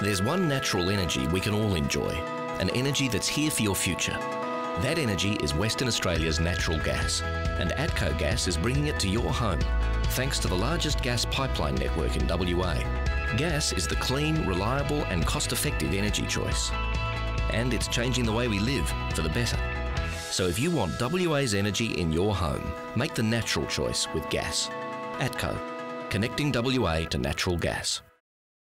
There's one natural energy we can all enjoy, an energy that's here for your future. That energy is Western Australia's natural gas, and ATCO Gas is bringing it to your home, thanks to the largest gas pipeline network in WA. Gas is the clean, reliable, and cost effective energy choice. And it's changing the way we live for the better. So if you want WA's energy in your home, make the natural choice with gas. ATCO, connecting WA to natural gas.